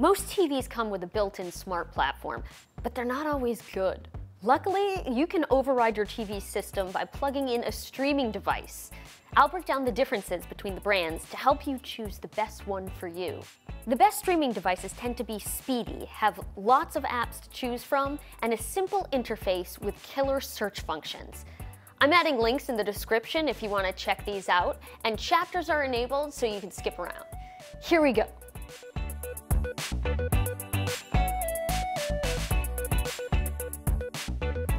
Most TVs come with a built-in smart platform, but they're not always good. Luckily, you can override your TV system by plugging in a streaming device. I'll break down the differences between the brands to help you choose the best one for you. The best streaming devices tend to be speedy, have lots of apps to choose from, and a simple interface with killer search functions. I'm adding links in the description if you want to check these out, and chapters are enabled so you can skip around. Here we go.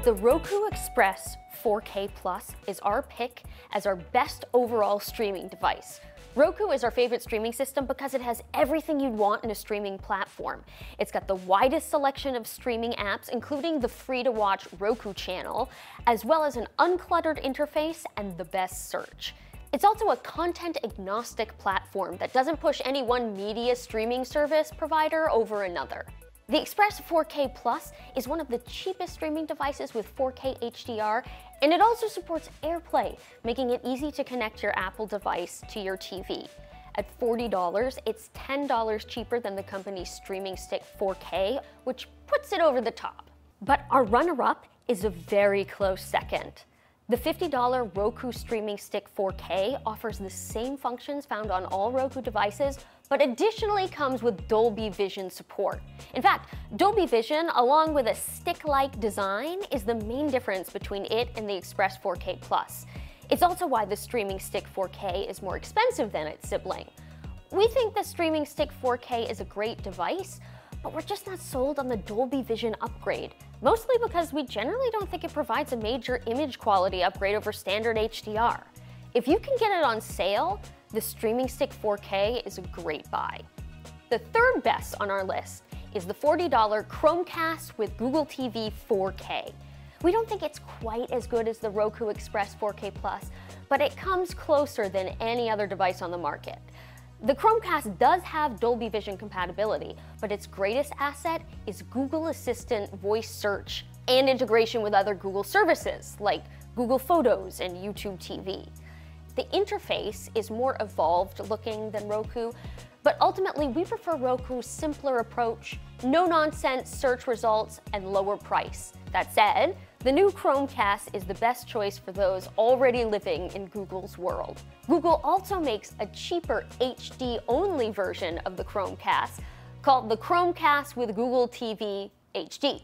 The Roku Express 4K Plus is our pick as our best overall streaming device. Roku is our favorite streaming system because it has everything you'd want in a streaming platform. It's got the widest selection of streaming apps, including the free-to-watch Roku channel, as well as an uncluttered interface and the best search. It's also a content-agnostic platform that doesn't push any one media streaming service provider over another. The Express 4K Plus is one of the cheapest streaming devices with 4K HDR, and it also supports AirPlay, making it easy to connect your Apple device to your TV. At $40, it's $10 cheaper than the company's Streaming Stick 4K, which puts it over the top. But our runner-up is a very close second. The $50 Roku Streaming Stick 4K offers the same functions found on all Roku devices, but additionally comes with Dolby Vision support. In fact, Dolby Vision, along with a stick-like design, is the main difference between it and the Express 4K Plus. It's also why the Streaming Stick 4K is more expensive than its sibling. We think the Streaming Stick 4K is a great device, but we're just not sold on the Dolby Vision upgrade, mostly because we generally don't think it provides a major image quality upgrade over standard HDR. If you can get it on sale, the Streaming Stick 4K is a great buy. The third best on our list is the $40 Chromecast with Google TV 4K. We don't think it's quite as good as the Roku Express 4K Plus, but it comes closer than any other device on the market. The Chromecast does have Dolby Vision compatibility, but its greatest asset is Google Assistant voice search and integration with other Google services like Google Photos and YouTube TV. The interface is more evolved looking than Roku, but ultimately we prefer Roku's simpler approach, no nonsense search results, and lower price. That said, the new Chromecast is the best choice for those already living in Google's world. Google also makes a cheaper HD-only version of the Chromecast called the Chromecast with Google TV HD.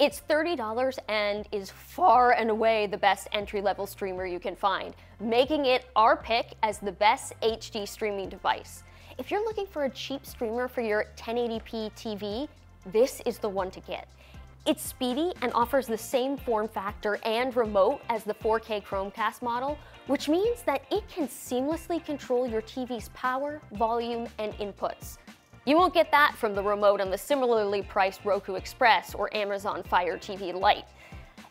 It's $30 and is far and away the best entry-level streamer you can find, making it our pick as the best HD streaming device. If you're looking for a cheap streamer for your 1080p TV, this is the one to get. It's speedy and offers the same form factor and remote as the 4K Chromecast model, which means that it can seamlessly control your TV's power, volume, and inputs. You won't get that from the remote on the similarly priced Roku Express or Amazon Fire TV Lite.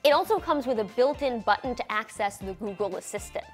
It also comes with a built-in button to access the Google Assistant.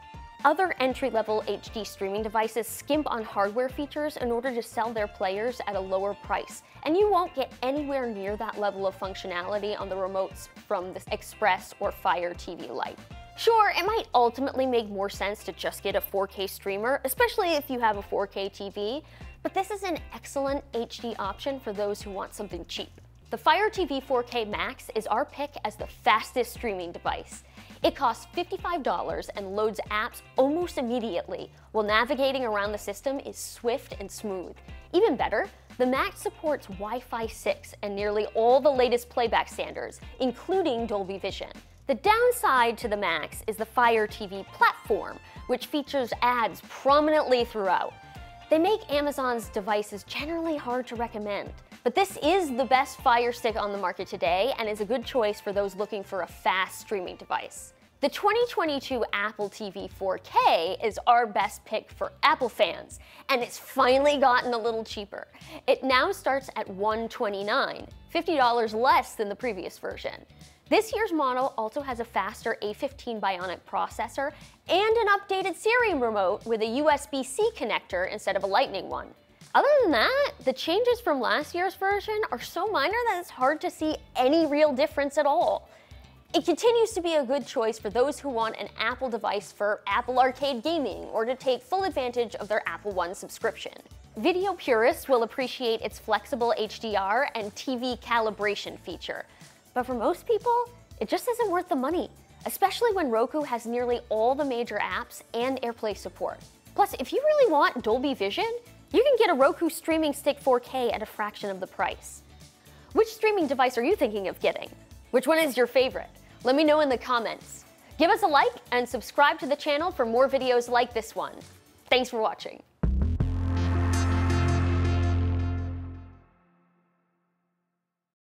Other entry-level HD streaming devices skimp on hardware features in order to sell their players at a lower price, and you won't get anywhere near that level of functionality on the remotes from the Express or Fire TV Lite. Sure, it might ultimately make more sense to just get a 4K streamer, especially if you have a 4K TV, but this is an excellent HD option for those who want something cheap. The Fire TV 4K Max is our pick as the fastest streaming device. It costs $55 and loads apps almost immediately, while navigating around the system is swift and smooth. Even better, the Max supports Wi-Fi 6 and nearly all the latest playback standards, including Dolby Vision. The downside to the Max is the Fire TV platform, which features ads prominently throughout. They make Amazon's devices generally hard to recommend. But this is the best Fire Stick on the market today and is a good choice for those looking for a fast streaming device. The 2022 Apple TV 4K is our best pick for Apple fans, and it's finally gotten a little cheaper. It now starts at $129, $50 less than the previous version. This year's model also has a faster A15 Bionic processor and an updated Siri remote with a USB-C connector instead of a Lightning one. Other than that, the changes from last year's version are so minor that it's hard to see any real difference at all. It continues to be a good choice for those who want an Apple device for Apple Arcade gaming or to take full advantage of their Apple One subscription. Video purists will appreciate its flexible HDR and TV calibration feature. But for most people, it just isn't worth the money, especially when Roku has nearly all the major apps and AirPlay support. Plus, if you really want Dolby Vision, you can get a Roku Streaming Stick 4K at a fraction of the price. Which streaming device are you thinking of getting? Which one is your favorite? Let me know in the comments. Give us a like and subscribe to the channel for more videos like this one. Thanks for watching.